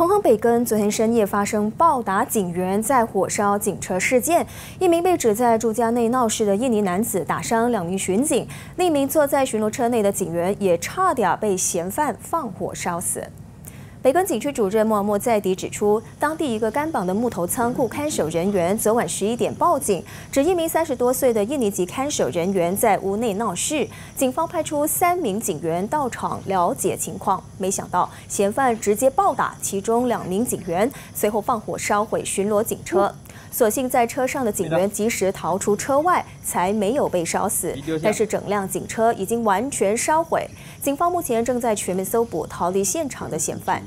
彭亨北根昨天深夜发生暴打警员在火烧警车事件，一名被指在住家内闹事的印尼男子打伤两名巡警，另一名坐在巡逻车内的警员也差点被嫌犯放火烧死。北根警区主任莫尔莫在迪指出，当地一个干绑的木头仓库看守人员昨晚十一点报警，指一名三十多岁的印尼籍看守人员在屋内闹事。警方派出三名警员到场了解情况，没想到嫌犯直接暴打其中两名警员，随后放火烧毁巡逻警车。所幸在车上的警员及时逃出车外，才没有被烧死。但是整辆警车已经完全烧毁。警方目前正在全面搜捕逃离现场的嫌犯。